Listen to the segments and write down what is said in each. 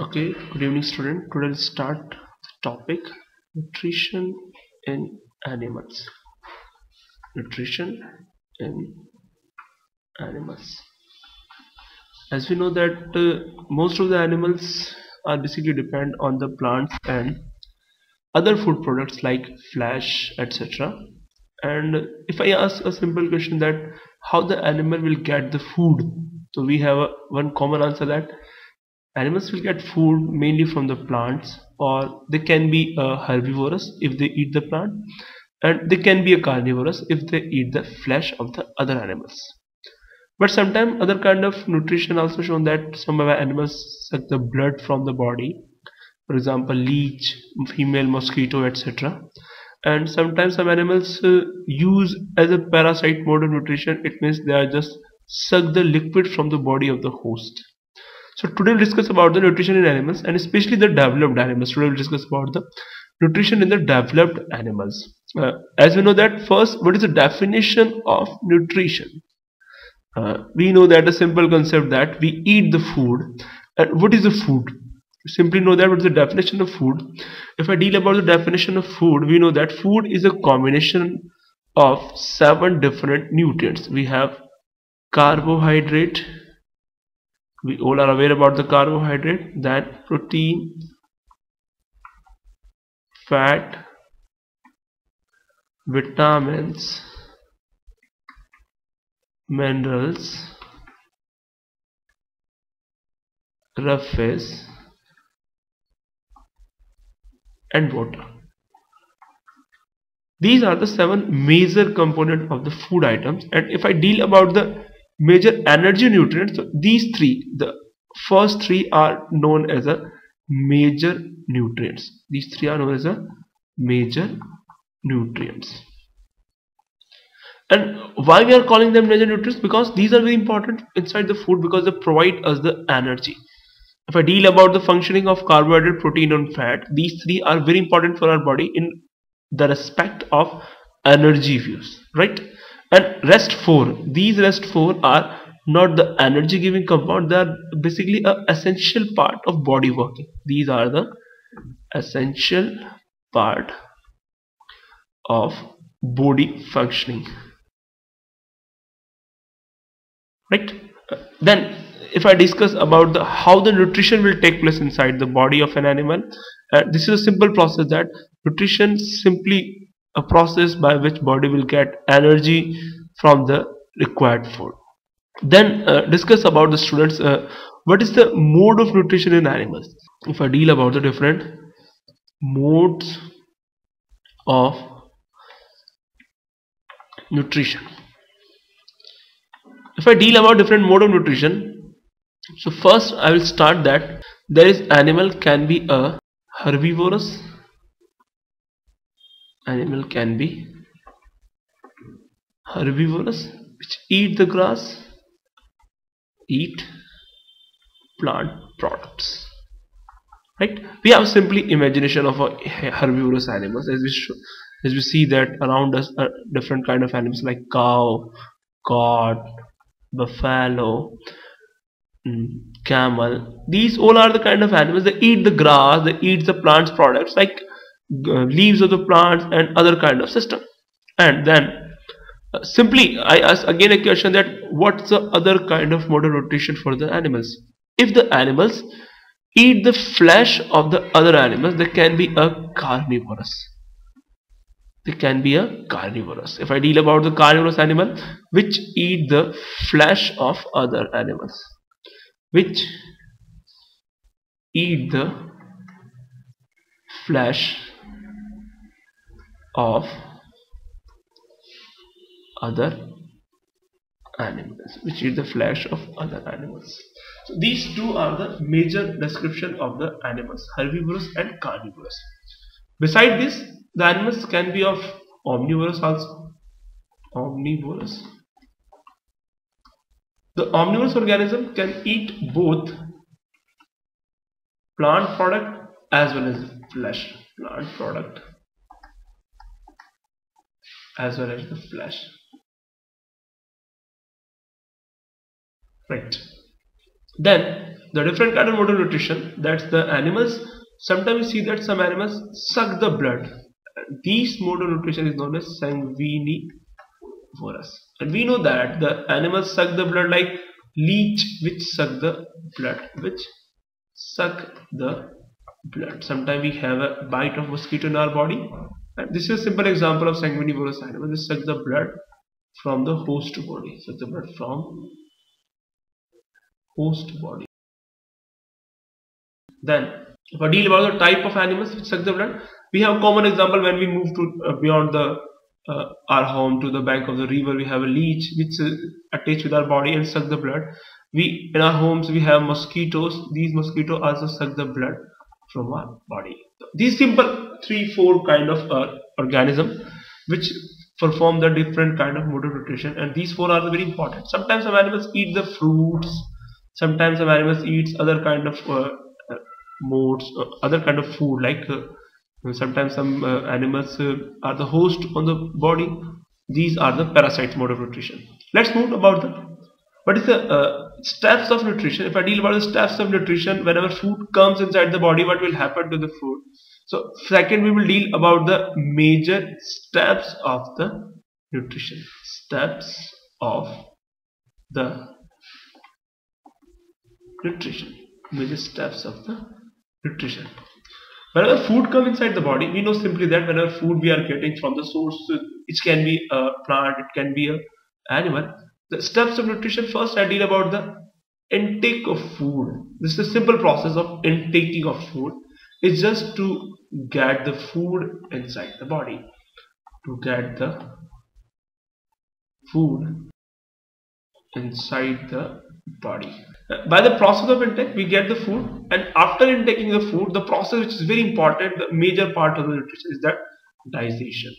okay good evening student. Today we'll start the topic nutrition in animals. Nutrition in animals. As we know that uh, most of the animals are basically depend on the plants and other food products like flesh etc and if I ask a simple question that how the animal will get the food so we have a, one common answer that animals will get food mainly from the plants or they can be uh, herbivorous if they eat the plant and they can be a carnivorous if they eat the flesh of the other animals. But sometimes other kind of nutrition also shown that some of animals suck the blood from the body. For example leech female mosquito etc and sometimes some animals uh, use as a parasite mode of nutrition. It means they are just suck the liquid from the body of the host so today we'll discuss about the nutrition in animals and especially the developed animals. Today we'll discuss about the nutrition in the developed animals. Uh, as we know that first, what is the definition of nutrition? Uh, we know that a simple concept that we eat the food. And what is the food? simply know that what is the definition of food. If I deal about the definition of food, we know that food is a combination of seven different nutrients. We have carbohydrate, we all are aware about the carbohydrate that protein fat vitamins minerals roughage and water. These are the seven major component of the food items. And if I deal about the major energy nutrients so these three the first three are known as a major nutrients. These three are known as a major nutrients. And why we are calling them major nutrients? Because these are very important inside the food because they provide us the energy. If I deal about the functioning of carbohydrate protein and fat these three are very important for our body in the respect of energy views right and rest 4 these rest 4 are not the energy giving compound they are basically a essential part of body working. These are the essential part of body functioning. Right? Then if I discuss about the how the nutrition will take place inside the body of an animal uh, this is a simple process that nutrition simply a process by which body will get energy from the required food. Then uh, discuss about the students uh, what is the mode of nutrition in animals? If I deal about the different modes of nutrition. If I deal about different mode of nutrition so first I will start that there is animal can be a herbivorous animal can be herbivorous which eat the grass eat plant products. Right? We have simply imagination of herbivorous animals. As we show, as we see that around us are different kind of animals like cow goat buffalo mm, camel. These all are the kind of animals they eat the grass they eat the plants products. Like uh, leaves of the plants and other kind of system. And then uh, simply I ask again a question that what's the other kind of mode of nutrition for the animals? If the animals eat the flesh of the other animals they can be a carnivorous. They can be a carnivorous. If I deal about the carnivorous animal which eat the flesh of other animals? Which eat the flesh of other animals which is the flesh of other animals. So these two are the major description of the animals herbivorous and carnivorous. Beside this the animals can be of omnivorous also. Omnivorous. The omnivorous organism can eat both plant product as well as flesh plant product as well as the flesh right. Then the different kind of mode of nutrition that's the animals. Sometimes see that some animals suck the blood. These mode of nutrition is known as sanguinivorous and we know that the animals suck the blood like leech which suck the blood which suck the blood. Sometimes we have a bite of mosquito in our body and this is a simple example of sanguinivorous animal they suck the blood from the host body suck the blood from host body. Then if I deal about the type of animals which suck the blood we have a common example when we move to uh, beyond the uh, our home to the bank of the river we have a leech which is attached with our body and suck the blood. We in our homes we have mosquitoes. These mosquitoes also suck the blood from our body? These simple three four kind of uh, organism which perform the different kind of mode of nutrition and these four are very important. Sometimes some animals eat the fruits sometimes some animals eats other kind of uh, uh modes uh, other kind of food like uh, sometimes some uh, animals are the host on the body. These are the parasites mode of nutrition let's move about the what is the uh, steps of nutrition. If I deal about the steps of nutrition whenever food comes inside the body what will happen to the food? So second we will deal about the major steps of the nutrition. Steps of the nutrition. Major steps of the nutrition. Whenever food comes inside the body, we know simply that whenever food we are getting from the source, it can be a plant, it can be a animal. The steps of nutrition first I deal about the intake of food. This is a simple process of intaking of food. It's just to get the food inside the body. To get the food inside the body by the process of intake we get the food and after intaking the food the process which is very important the major part of the nutrition is that digestion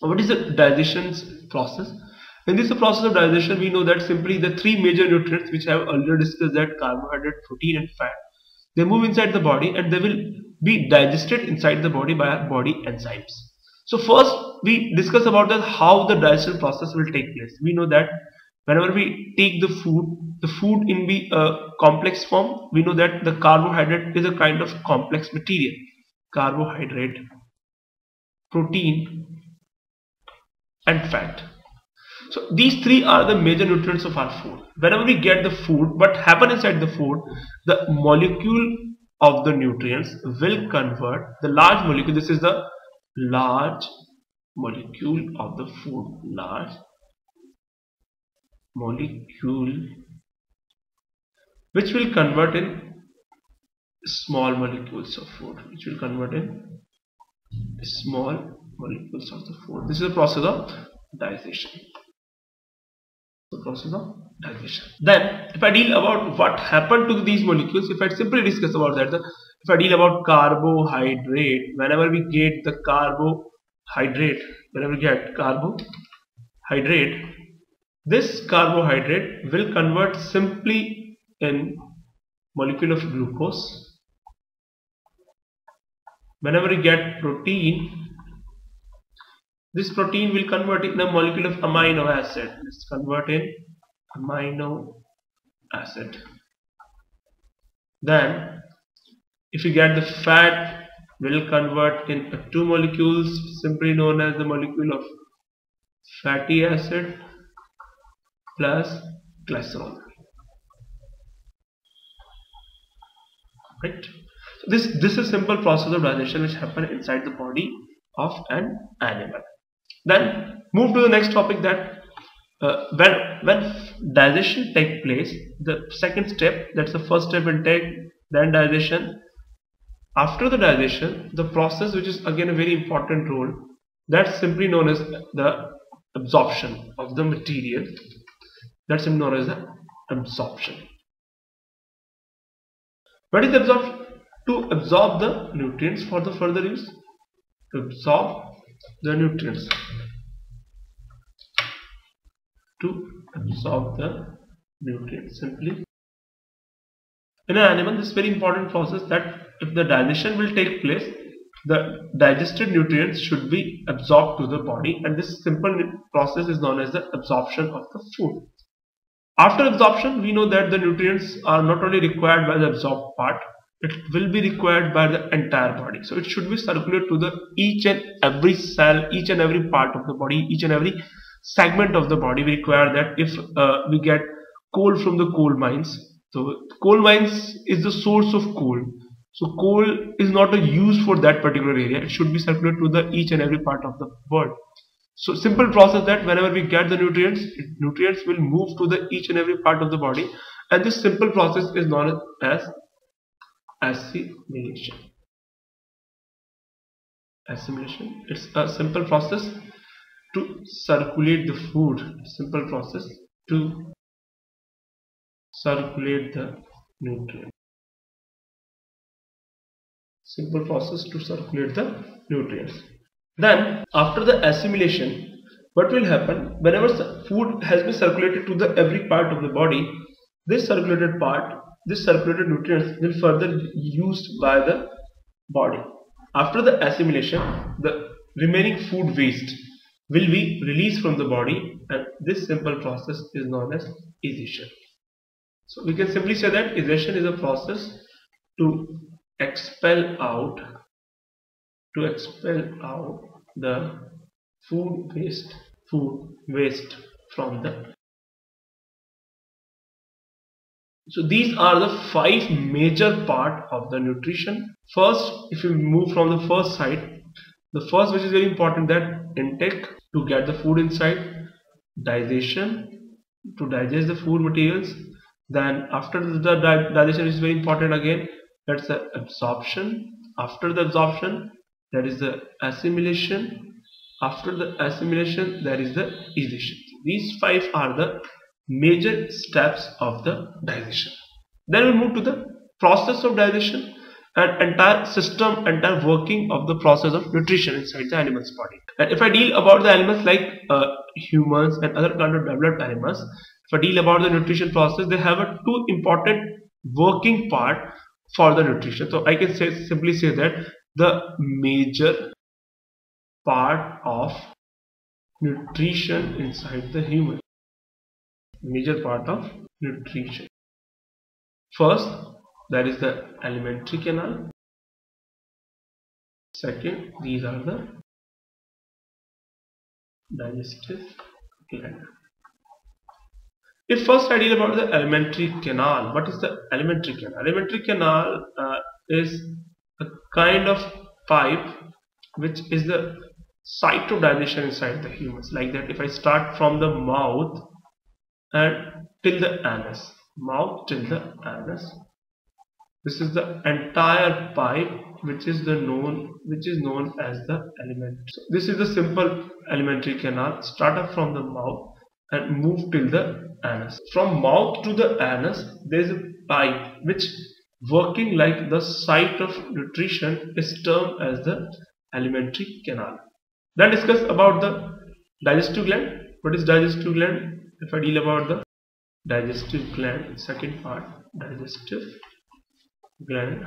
what is the digestion process in this process of digestion we know that simply the three major nutrients which I have earlier discussed that carbohydrate protein and fat they move inside the body and they will be digested inside the body by our body enzymes. So first we discuss about that how the digestion process will take place. We know that whenever we take the food the food in the uh, complex form we know that the carbohydrate is a kind of complex material. Carbohydrate protein and fat so these three are the major nutrients of our food. Whenever we get the food what happen inside the food the molecule of the nutrients will convert the large molecule. This is the large molecule of the food. Large molecule which will convert in small molecules of food. Which will convert in small molecules of the food. This is a process of digestion the process of digestion then if I deal about what happened to these molecules if I simply discuss about that the, if I deal about carbohydrate whenever we get the carbohydrate whenever we get carbohydrate this carbohydrate will convert simply in molecule of glucose. Whenever we get protein, this protein will convert in a molecule of amino acid. Let's convert in amino acid. Then, if you get the fat, will convert in two molecules simply known as the molecule of fatty acid plus glycerol right so this this is simple process of digestion which happen inside the body of an animal then move to the next topic that uh, when when digestion take place the second step that's the first step intake then digestion after the digestion the process which is again a very important role that's simply known as the absorption of the material that's known as the absorption. What is absorption? To absorb the nutrients for the further use. To absorb the nutrients. To absorb the nutrients simply. In an animal, this is very important process that if the digestion will take place, the digested nutrients should be absorbed to the body and this simple process is known as the absorption of the food. after absorption we know that the nutrients are not only required by the absorbed part it will be required by the entire body. So it should be circulated to the each and every cell each and every part of the body each and every segment of the body. We require that if uh, we get coal from the coal mines. So coal mines is the source of coal. So coal is not a use for that particular area. It should be circulated to the each and every part of the world. So simple process that whenever we get the nutrients nutrients will move to the each and every part of the body. And this simple process is known as assimilation. Assimilation. It's a simple process to circulate the food. Simple process to circulate the nutrient. Simple process to circulate the nutrients. Then after the assimilation what will happen? Whenever food has been circulated to the every part of the body this circulated part this circulated nutrients will further used by the body after the assimilation the remaining food waste will be released from the body and this simple process is known as egestion. So we can simply say that egestion is a process to expel out to expel out the food waste food waste from the so these are the five major part of the nutrition. First if you move from the first side the first which is very important that intake to get the food inside digestion to digest the food materials. Then after the digestion is very important again that's the absorption. After the absorption that is the assimilation. After the assimilation there is the egestion these five are the major steps of the digestion then we move to the process of digestion and entire system, entire working of the process of nutrition inside the animal's body. And if I deal about the animals like uh, humans and other kind of developed animals, if I deal about the nutrition process, they have a two important working part for the nutrition. So I can say simply say that the major part of nutrition inside the human major part of nutrition. First that is the alimentary canal. Second these are the digestive gland. If first I deal about the alimentary canal. What is the alimentary canal? Alimentary canal uh, is a kind of pipe which is the site of digestion inside the humans. Like that if I start from the mouth and till the anus mouth till the anus this is the entire pipe which is the known which is known as the element. So this is the simple alimentary canal. Start up from the mouth and move till the anus. From mouth to the anus there is a pipe which working like the site of nutrition is termed as the alimentary canal. Then discuss about the digestive gland. What is digestive gland? If I deal about the digestive gland, second part, digestive gland.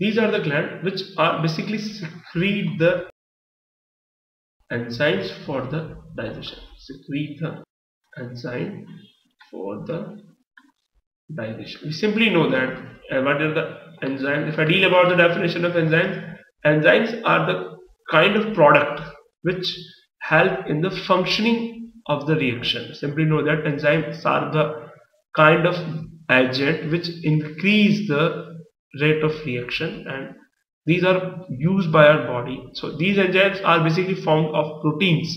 These are the gland which are basically secrete the enzymes for the digestion. Secrete the enzyme for the digestion. We simply know that uh, what are the enzymes if I deal about the definition of enzymes enzymes are the kind of product which help in the functioning of the reaction. Simply know that enzymes are the kind of agent which increase the rate of reaction and these are used by our body. So these enzymes are basically formed of proteins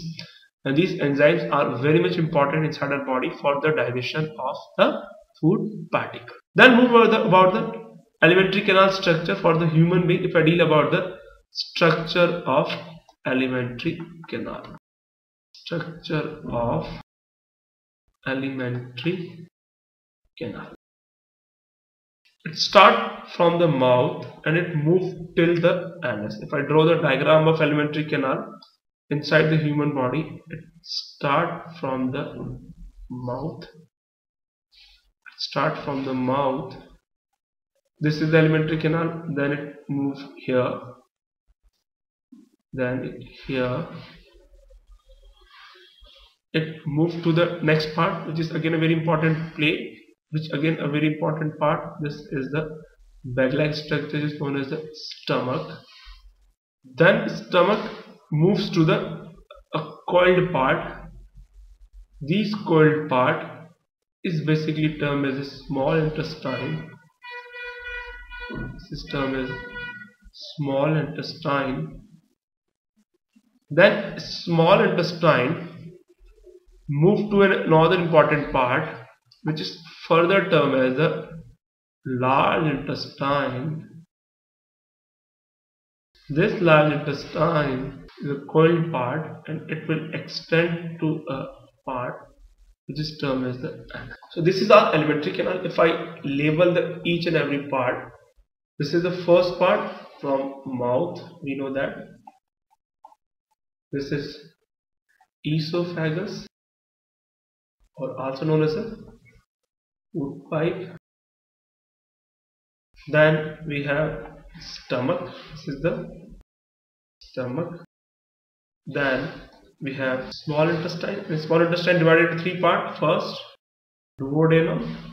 and these enzymes are very much important inside our body for the digestion of the food particle. Then move the, about the alimentary canal structure for the human being if I deal about the structure of alimentary canal structure of alimentary canal. It start from the mouth and it move till the anus. If I draw the diagram of alimentary canal inside the human body it start from the mouth. It start from the mouth. This is the alimentary canal then it move here then here it moves to the next part which is again a very important play which again a very important part. This is the bag-like structure is known as the stomach. Then stomach moves to the coiled part. This coiled part is basically termed as a small intestine. This is small intestine. Then small intestine move to another important part which is further termed as the large intestine. This large intestine is a coiled part and it will extend to a part which is termed as the so this is our alimentary canal. If I label the each and every part this is the first part from mouth. We know that. This is esophagus or also known as a food pipe then we have stomach. This is the stomach. Then we have small intestine. Small intestine divided into three parts. First duodenum.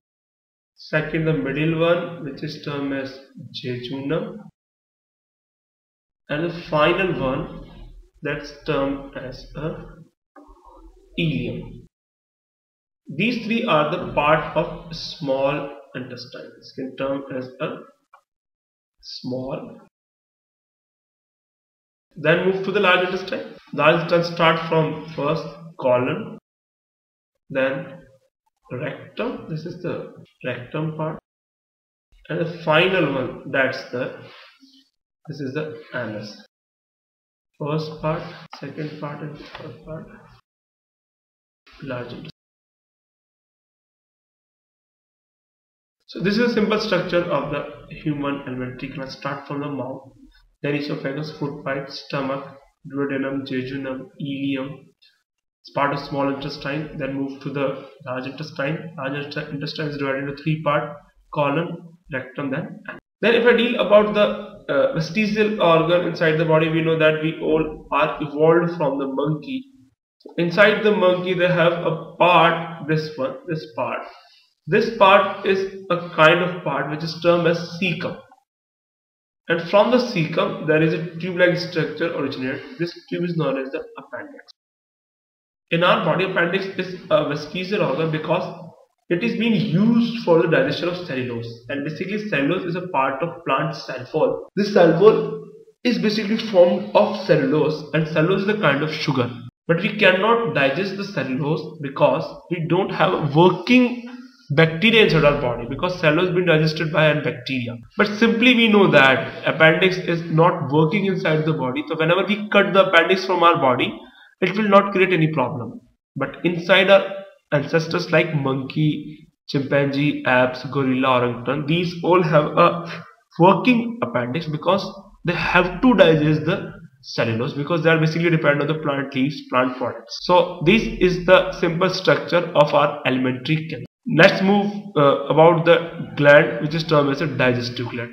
Second the middle one which is termed as jejunum. And the final one that's termed as a ileum these three are the part of small intestine. This can term as a small. Then move to the large intestine. Large intestine start from first colon, then rectum. This is the rectum part, and the final one that's the this is the anus. First part, second part, and third part. Large intestine. So this is a simple structure of the human alimentary canal. Start from the mouth, then esophagus, food pipe, stomach, duodenum, jejunum, ileum. It's part of small intestine. Then move to the large intestine. Large intestine is divided into three part: colon, rectum, then. Then if I deal about the uh, vestigial organ inside the body, we know that we all are evolved from the monkey. Inside the monkey, they have a part. This one, this part this part is a kind of part which is termed as cecum. And from the cecum, there is a tube-like structure originated. This tube is known as the appendix. In our body, appendix is a vestigial organ because it is being used for the digestion of cellulose. And basically, cellulose is a part of plant cell wall. This cell wall is basically formed of cellulose, and cellulose is a kind of sugar. But we cannot digest the cellulose because we don't have a working bacteria inside our body because cellulose has been digested by a bacteria. But simply we know that appendix is not working inside the body. So whenever we cut the appendix from our body it will not create any problem. But inside our ancestors like monkey chimpanzee apes gorilla orangutan these all have a working appendix because they have to digest the cellulose because they are basically dependent on the plant leaves plant products. So this is the simple structure of our alimentary canal let's move uh, about the gland which is termed as a digestive gland